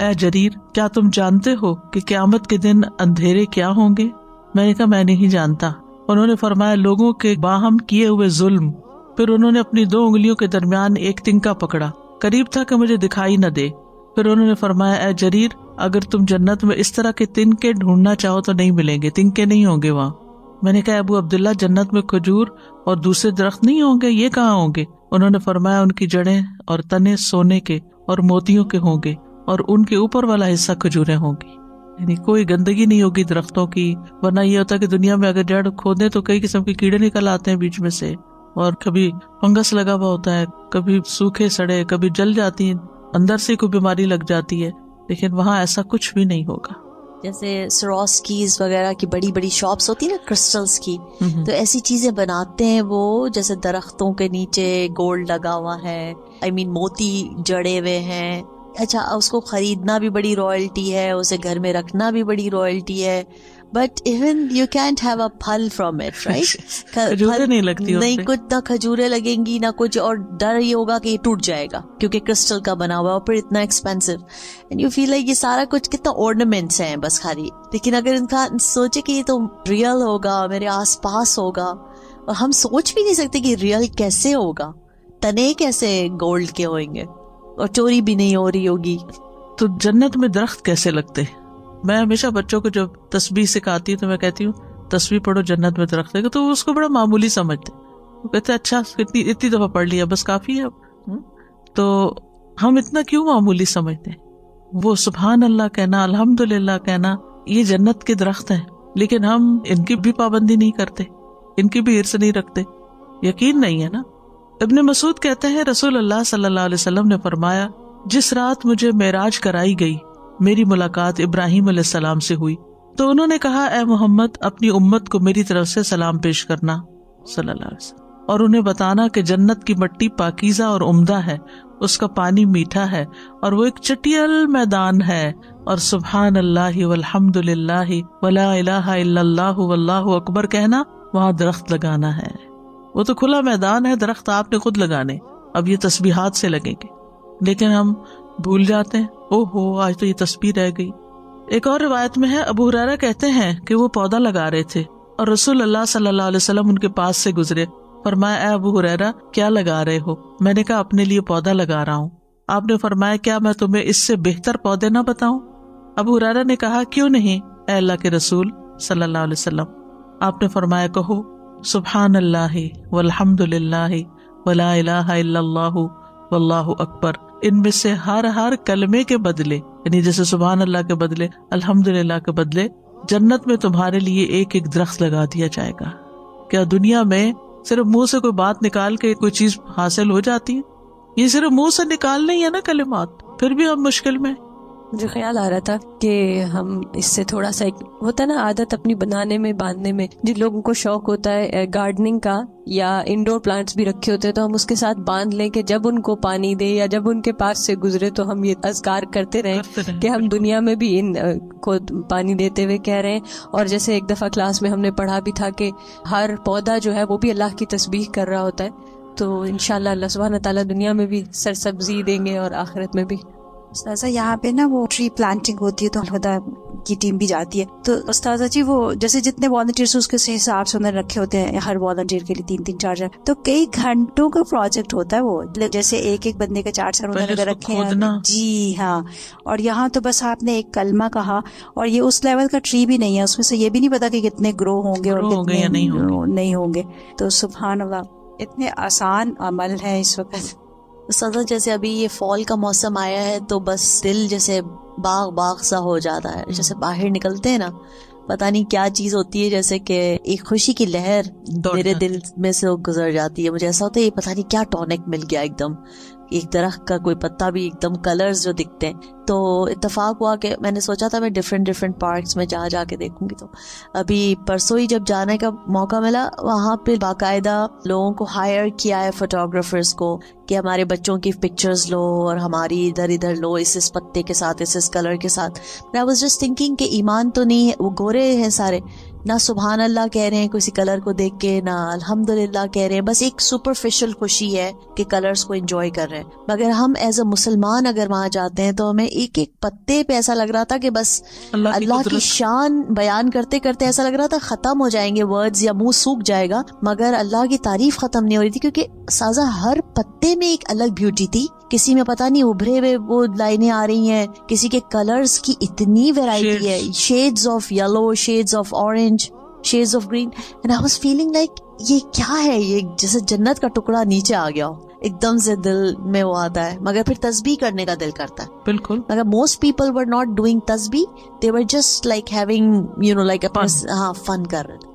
ए जरीर, क्या तुम जानते हो कि क्यामत के दिन अंधेरे क्या होंगे? मैंने कहा, मैं नहीं जानता। उन्होंने फरमाया, लोगों के बाहम किए हुए जुल्म। फिर उन्होंने अपनी दो उंगलियों के दरमियान एक तिनका पकड़ा। करीब था कि मुझे दिखाई न दे। फिर उन्होंने फरमाया, ए जरीर, अगर तुम जन्नत में इस तरह के तिनके ढूंढना चाहो तो नहीं मिलेंगे। तिनके नहीं होंगे वहाँ। मैंने कहा, अबू अब्दुल्ला जन्नत में खजूर और दूसरे दरख्त नहीं होंगे? ये कहाँ होंगे? उन्होंने फरमाया, उनकी जड़ें और तने सोने के और मोतियों के होंगे और उनके ऊपर वाला हिस्सा खजूरें होंगी। यानी कोई गंदगी नहीं होगी दरख्तों की वरना ये होता है कि दुनिया में अगर जड़ खोदे तो कई किस्म के कीड़े निकल आते हैं बीच में से। और कभी फंगस लगा हुआ होता है कभी सूखे सड़े कभी जल जाती है अंदर से कोई बीमारी लग जाती है लेकिन वहाँ ऐसा कुछ भी नहीं होगा। जैसे सरोस्कीज वगैरह की बड़ी बड़ी शॉप्स होती है ना क्रिस्टल्स की तो ऐसी चीज़ें बनाते हैं वो जैसे दरख्तों के नीचे गोल्ड लगा हुआ है आई I मीन mean, मोती जड़े हुए हैं अच्छा उसको खरीदना भी बड़ी रॉयल्टी है उसे घर में रखना भी बड़ी रॉयल्टी है but even you can't have a फल फ्रॉम इट राइट खजूरें नहीं लगती नहीं कुछ ना खजूरें लगेंगी ना कुछ और डर ये होगा कि ये टूट जाएगा क्योंकि क्रिस्टल का बना हुआ है और फिर इतना expensive and you feel like ये सारा कुछ कितना ऑर्नामेंट्स हैं बस खाली। लेकिन अगर इंसान सोचे कि ये तो रियल होगा मेरे आस पास होगा और हम सोच भी नहीं सकते कि रियल कैसे होगा तने कैसे गोल्ड के होंगे और चोरी भी नहीं हो रही होगी। तो जन्नत में दरख्त कैसे लगते? मैं हमेशा बच्चों को जब तस्वीर सिखाती हूँ तो मैं कहती हूँ, तस्वीर पढ़ो, जन्नत में दरख्त है तो उसको बड़ा मामूली समझते वो कहते अच्छा इतनी इतनी दफ़ा पढ़ लिया, बस काफ़ी है हम्म? तो हम इतना क्यों मामूली समझते हैं? वो सुबहान अल्लाह कहना, अल्हम्दुलिल्लाह कहना, ये जन्नत के दरख्त हैं। लेकिन हम इनकी भी पाबंदी नहीं करते, इनकी भी हिरस नहीं रखते। यकीन नहीं है ना? इब्ने मसूद कहते हैं रसूल अल्लाह वसल्लम ने फरमाया, जिस रात मुझे मेराज कराई गई, मेरी मुलाकात इब्राहिम सलाम से हुई। तो उन्होंने कहा, ए मोहम्मद, अपनी उम्मत को मेरी तरफ़ से सलाम पेश करना। सल्लल्लाहु और उन्हें बताना कि जन्नत की मट्टी पाकिजा और उम्दा है, उसका पानी मीठा है, और वो एक चटियल मैदान है। और सुबहान अल्लाह वल्हम्दुलिल्लाह वला अकबर कहना, वहाँ दरख्त लगाना है। वो तो खुला मैदान है, दरख्त आपने खुद लगाने। अब ये तस्बीहात से लगेंगे। लेकिन हम भूल जाते हैं। ओहो, आज तो ये तस्वीर रह गई। एक और रिवायत में है, अबू हुरैरा कहते हैं कि वो पौधा लगा रहे थे और रसूल अल्लाह सल्लल्लाहु अलैहि वसल्लम उनके पास से गुजरे। फरमाया अबू हुरैरा, क्या लगा रहे हो? मैंने कहा, अपने लिए पौधा लगा रहा हूँ। आपने फरमाया, क्या मैं तुम्हें इससे बेहतर पौधे न बताऊँ? अबू हुरैरा ने कहा, क्यों नहीं अल्लाह के रसूल सल्लल्लाहु अलैहि वसल्लम? आपने फरमाया, कहो। सुबहान अल्लाह वल्हम्दुलिल्लाह, वला इलाहा अकबर। इनमें से हर हर कलमे के बदले, यानी जैसे सुबहान अल्लाह के बदले, अल्हम्दुलिल्लाह के बदले, जन्नत में तुम्हारे लिए एक एक दरख्त लगा दिया जाएगा। क्या दुनिया में सिर्फ़ मुँह से कोई बात निकाल के कोई चीज़ हासिल हो जाती है? ये सिर्फ़ मुँह से निकाल नहीं है ना कलिमात, फिर भी हम मुश्किल में मुझे ख्याल आ रहा था कि हम इससे थोड़ा सा एक होता है ना आदत अपनी बनाने में बांधने में। जिन लोगों को शौक होता है गार्डनिंग का या इंडोर प्लांट्स भी रखे होते हैं तो हम उसके साथ बाँध लें कि जब उनको पानी दे या जब उनके पास से गुजरे तो हम ये अजगार करते रहें कि हम दुनिया में भी इन को पानी देते हुए कह रहे हैं। और जैसे एक दफ़ा क्लास में हमने पढ़ा भी था कि हर पौधा जो है वो भी अल्लाह की तस्बीह कर रहा होता है। तो इनशाला अल्लाह सुबहान ताला दुनिया में भी सरसब्जी देंगे और आखिरत में भी। उस्ताजा यहाँ पे ना वो ट्री प्लांटिंग होती है तो खुदा की टीम भी जाती है। तो उस्ताजा जी वो जैसे जितने वॉलंटियर्स उसके हिसाब से उन्होंने रखे होते हैं हर वॉलंटियर के लिए तीन तीन चार चार। तो कई घंटों का प्रोजेक्ट होता है वो। जैसे एक एक बंदे का चार चार उन्होंने रखे हैं। जी हाँ। और यहाँ तो बस आपने एक कलमा कहा और ये उस लेवल का ट्री भी नहीं है उसमें से ये भी नहीं पता कि कितने ग्रो होंगे और कितने नहीं होंगे। तो सुबह इतने आसान अमल है इस वक्त। सदा जैसे अभी ये फॉल का मौसम आया है तो बस दिल जैसे बाग बाग सा हो जाता है। जैसे बाहर निकलते हैं ना पता नहीं क्या चीज़ होती है जैसे कि एक खुशी की लहर मेरे दिल में से गुजर जाती है। मुझे ऐसा होता है ये पता नहीं क्या टॉनिक मिल गया एकदम। एक दरख्त का कोई पत्ता भी एकदम कलर्स जो दिखते हैं। तो इतफाक हुआ कि मैंने सोचा था मैं डिफरेंट डिफरेंट पार्क्स में जा जा के देखूँगी तो। अभी परसों ही जब जाने का मौका मिला, वहाँ पे बाकायदा लोगों को हायर किया है फोटोग्राफर्स को कि हमारे बच्चों की पिक्चर्स लो और हमारी इधर इधर लो, इस इस पत्ते के साथ, इस इस कलर के साथ। आई वॉज़ जस्ट थिंकिंग कि ईमान तो नहीं है, वो गोरे हैं सारे। ना सुबहान अल्लाह कह रहे हैं किसी कलर को देख के ना अल्हम्दुलिल्लाह कह रहे हैं। बस एक सुपरफिशियल खुशी है कि कलर्स को एंजॉय कर रहे हैं। मगर हम एज अ मुसलमान अगर वहाँ जाते हैं तो हमें एक एक पत्ते पे ऐसा लग रहा था कि बस अल्लाह, की, की शान बयान करते करते ऐसा लग रहा था खत्म हो जाएँगे वर्ड्स या मुँह सूख जाएगा। मगर अल्लाह की तारीफ़ खत्म नहीं हो रही थी क्योंकि साजा हर पत्ते में एक अलग ब्यूटी थी। किसी में पता नहीं उभरे हुए वो लाइनें आ रही हैं। किसी के कलर्स की इतनी वेराइटी है। Shades of yellow shades of orange shades of green and I was feeling like ये क्या है? ये जैसे जन्नत का टुकड़ा नीचे आ गया हो। एकदम से दिल में वो आता है। मगर फिर तस्बी करने का दिल करता है। बिल्कुल। मगर most people were not doing तस्बी they were just like having you know like हाँ फन कर रहे थे।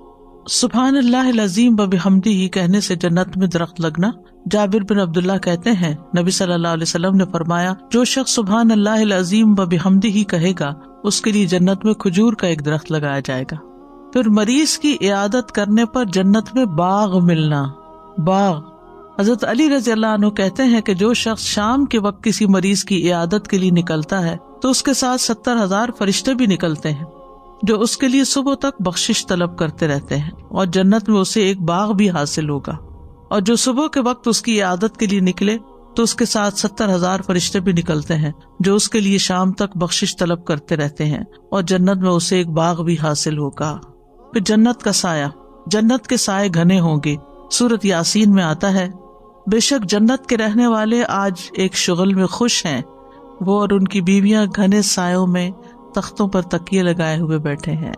सुबहान अजीम बहमदी ही कहने से जन्नत में दरख्त लगना। जाबिर बिन अब्दुल्ला कहते हैं, नबी सल्लल्लाहु अलैहि वसल्लम ने फरमाया, जो शख्स सुबहान अल्लाह अजीम बहमदी ही कहेगा, उसके लिए जन्नत में खजूर का एक दरख्त लगाया जाएगा। फिर मरीज़ की इयादत करने पर जन्नत में बाग मिलना। बाग। हज़रत अली रज़ी अल्लाह कहते हैं कि जो शख्स शाम के वक्त किसी मरीज़ की इयादत के लिए निकलता है तो उसके साथ सत्तर हज़ार फरिश्ते भी निकलते हैं। जो उसके लिए सुबह तक बख्शिश तलब करते रहते हैं और जन्नत में उसे एक बाग भी हासिल होगा। और जो सुबह के वक्त उसकी आदत के लिए निकले तो उसके साथ सत्तर हज़ार फरिश्ते भी निकलते हैं, जो उसके लिए शाम तक बख्शिश तलब करते रहते हैं, और जन्नत में उसे एक बाग भी हासिल होगा। फिर जन्नत का साया। जन्नत के साय घने होंगे। सूरत यासीन में आता है। बेशक जन्नत के रहने वाले आज एक शुगल में खुश हैं। वो और उनकी बीवियाँ घने सायों में तख्तों पर तकिए लगाए हुए बैठे हैं।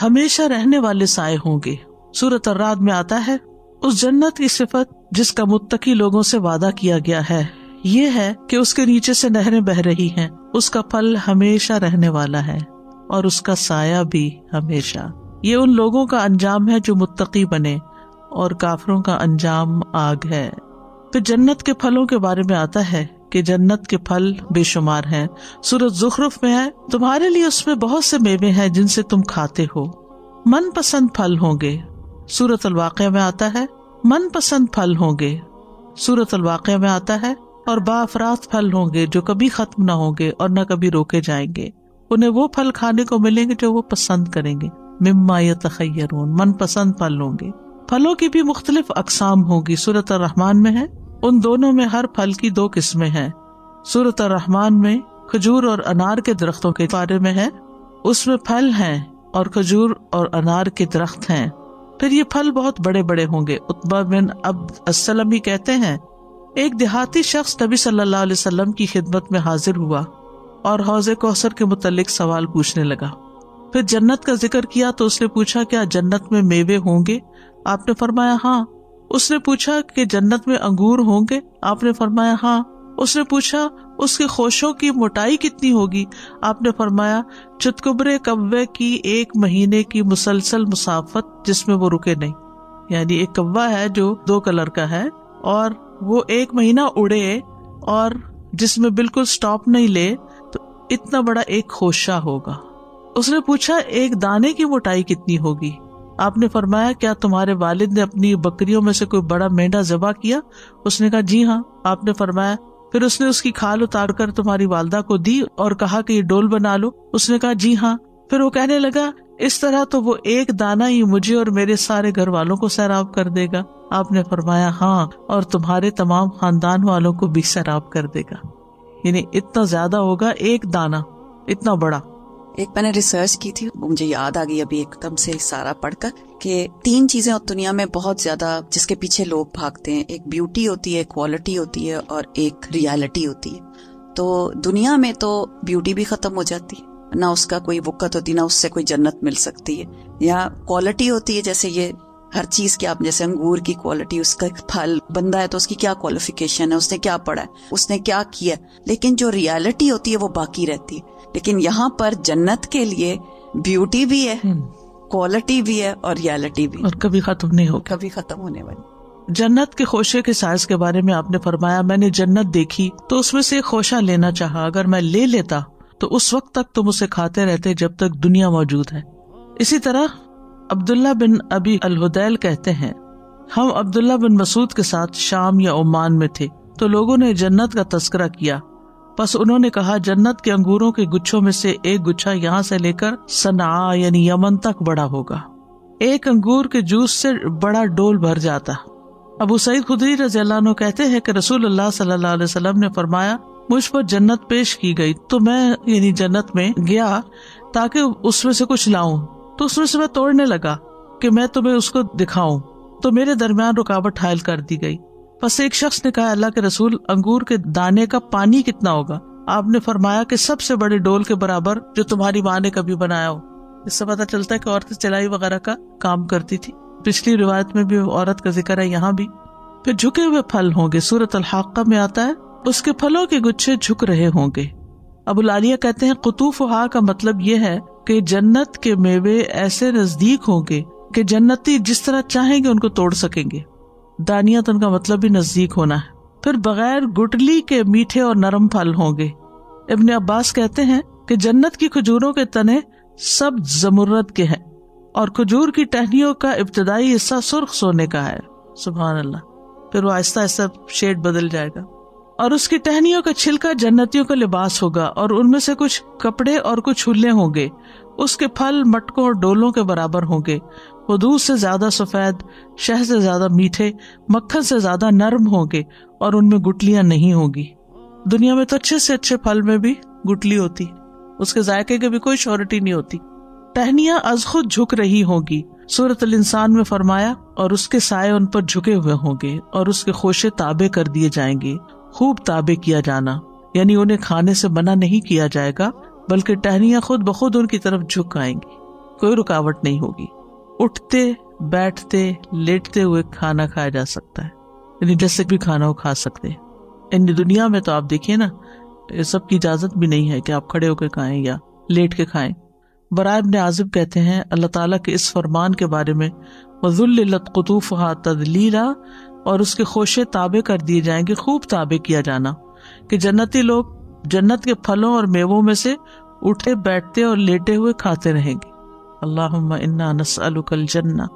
हमेशा रहने वाले साय होंगे। सूरत रात में आता है। उस जन्नत की सिफत जिसका मुत्तकी लोगों से वादा किया गया है ये है कि उसके नीचे से नहरें बह रही हैं, उसका फल हमेशा रहने वाला है और उसका साया भी हमेशा। ये उन लोगों का अंजाम है जो मुत्तकी बने और काफरों का अंजाम आग है। फिर जन्नत के फलों के बारे में आता है कि जन्नत के फल बेशुमार हैं। सूरत जुखरुफ में है, तुम्हारे लिए उसमें बहुत से मेवे हैं जिनसे तुम खाते हो। मन पसंद फल होंगे। सूरत अलवाक़ में आता है मन पसंद फल होंगे। सूरत अलवाक़ में आता है और बाफरात फल होंगे जो कभी खत्म न होंगे और न कभी रोके जाएँगे। उन्हें वो फल खाने को मिलेंगे जो वो पसंद करेंगे। मिम्मा या मन पसंद फल होंगे। फलों की भी मुख्तलिफ़ अकसाम होगी। सूरत रहमान में है उन दोनों में हर फल की दो किस्में हैं। सूरत रहमान में खजूर और अनार के दरख्तों के बारे में है। उसमें फल हैं और खजूर और अनार के दरख्त हैं। फिर ये फल बहुत बड़े बड़े होंगे, उत्बा बिन अब असलम ही कहते हैं। एक देहाती शख्स नबी सल्लल्लाहु अलैहि वसल्लम की खिदमत में हाजिर हुआ और हौज कोसर के मुतालिक सवाल पूछने लगा। फिर जन्नत का ज़िक्र किया तो उसने पूछा, क्या जन्नत में मेवे होंगे? आपने फरमाया हाँ। उसने पूछा कि जन्नत में अंगूर होंगे? आपने फरमाया हाँ। उसने पूछा, उसके खोशों की मोटाई कितनी होगी? आपने फरमाया, चुतकुबरे कब्बे की एक महीने की मुसलसल मुसाफत जिसमें वो रुके नहीं। यानी एक कब्बा है जो दो कलर का है और वो एक महीना उड़े और जिसमें बिल्कुल स्टॉप नहीं ले तो इतना बड़ा एक खोशा होगा। उसने पूछा, एक दाने की मोटाई कितनी होगी? आपने फरमाया, क्या तुम्हारे वालिद ने अपनी बकरियों में से कोई बड़ा मेंढा जबा किया? उसने कहा, जी हाँ। आपने फरमाया, फिर उसने उसकी खाल उतार कर तुम्हारी वालदा को दी और कहा कि ये डोल बना लो। उसने कहा, जी हाँ। फिर वो कहने लगा, इस तरह तो वो एक दाना ही मुझे और मेरे सारे घर वालों को सैराब कर देगा। आपने फरमाया हाँ और तुम्हारे तमाम खानदान वालों को भी सैराब कर देगा। यानी इतना ज़्यादा होगा एक दाना, इतना बड़ा। एक मैंने रिसर्च की थी, मुझे याद आ गई अभी एकदम से सारा पढ़कर कि तीन चीज़ें दुनिया में बहुत ज़्यादा जिसके पीछे लोग भागते हैं। एक ब्यूटी होती है क्वालिटी होती है और एक रियलिटी होती है। तो दुनिया में तो ब्यूटी भी खत्म हो जाती है। ना उसका कोई वक़्त होती, ना उससे कोई जन्नत मिल सकती है। या क्वालिटी होती है, जैसे ये हर चीज़ की आप, जैसे अंगूर की क्वालिटी उसका फल बंदा है तो उसकी क्या क्वालिफिकेशन है, उसने क्या पढ़ा है, उसने क्या किया लेकिन जो रियलिटी होती है, वो बाकी रहती है। लेकिन यहाँ पर जन्नत के लिए ब्यूटी भी है क्वालिटी हम्म। भी है और रियलिटी भी और कभी खत्म नहीं हो कभी खत्म होने वाली। जन्नत के खोशे के साइज़ के बारे में आपने फरमाया मैंने जन्नत देखी तो उसमें से एक खोशा लेना चाहा। अगर मैं ले लेता तो उस वक्त तक तुम उसे खाते रहते जब तक दुनिया मौजूद है। इसी तरह अब्दुल्ला बिन अबी अलहुदैल कहते हैं हम अब्दुल्ला बिन मसूद के साथ शाम या ओमान में थे तो लोगों ने जन्नत का तस्करा किया। बस उन्होंने कहा, जन्नत के अंगूरों के गुच्छों में से एक गुच्छा यहाँ से लेकर सना यानी यमन तक बड़ा होगा। एक अंगूर के जूस से बड़ा डोल भर जाता। अबू सईद खुदरी रजील्ला कहते हैं कि रसूल अल्लाह सल्लल्लाहु अलैहि वसल्लम ने फरमाया, मुझ पर जन्नत पेश की गई तो मैं, यानी जन्नत में गया, ताकि उसमें से कुछ लाऊं। तो उसमें से मैं तोड़ने लगा कि मैं तुम्हें उसको दिखाऊँ। तो मेरे दरमियान रुकावट हायल कर दी गई। बस एक शख्स ने कहा, अल्लाह के रसूल, अंगूर के दाने का पानी कितना होगा? आपने फरमाया कि सबसे बड़े डोल के बराबर जो तुम्हारी माँ ने कभी बनाया हो। इससे पता चलता है कि औरतें सिलाई वगैरह का काम करती थी। पिछली रिवायत में भी औरत का ज़िक्र है, यहाँ भी। फिर झुके हुए फल होंगे। सूरत अलहाका में आता है, उसके फलों के गुच्छे झुक रहे होंगे। अबू लालिया कहते हैं कुतूफ हा का मतलब ये है कि जन्नत के मेवे ऐसे नज़दीक होंगे कि जन्नती जिस तरह चाहेंगे उनको तोड़ सकेंगे। दानियत उनका मतलब भी नज़दीक होना है। फिर बगैर गुटली के मीठे और नरम फल होंगे। इबन अब्बास कहते हैं कि जन्नत की खजूरों के तने सब जमुरत के हैं और खजूर की टहनियों का इब्तदाई हिस्सा सुर्ख सोने का है। सुबह अल्लाह फिर वो आहिस्ता आहिस्ता शेड बदल जाएगा और उसकी टहनियों का छिलका जन्नतियों का लिबास होगा और उनमें से कुछ कपड़े और कुछ हुल्ले होंगे। उसके फल मटकों और डोलों के बराबर होंगे। वो दूध से ज़्यादा सफ़ेद, शह से ज़्यादा मीठे, मक्खन से ज़्यादा नरम होंगे और उनमें गुटलियाँ नहीं होगी। दुनिया में तो अच्छे से अच्छे फल में भी गुटली होती। उसके जायके की भी कोई श्योरिटी नहीं होती। टहनिया अज खुद झुक रही होगी। सूरत इंसान में फरमाया, और उसके साय उन पर झुके हुए होंगे, और उसके खोशे ताबे कर दिए जाएँगे। खूब ताबे किया जाना, यानी उन्हें खाने से मना नहीं किया जाएगा, बल्कि टहनिया खुद बखुद उनकी तरफ़ झुक आएँगी। कोई रुकावट नहीं होगी। उठते, बैठते, लेटते हुए खाना खाया जा सकता है। यानी जैसे भी खाना हो खा सकते हैं। इन दुनिया में तो आप देखिए ना, ये सब की इजाज़त भी नहीं है कि आप खड़े होकर खाएँ या लेट के खाएँ। बराब ने आजिब कहते हैं, अल्लाह ताला के इस फरमान के बारे में वजुल्लत तदलीला और उसके खोशे ताबे कर दिए जाएँगे, खूब ताबे किया जाना। कि जन्नती लोग जन्नत के फलों और मेवों में से उठे, बैठते और लेटे हुए खाते रहेंगे। अल्लाह इन्ना नसअलुकल जन्ना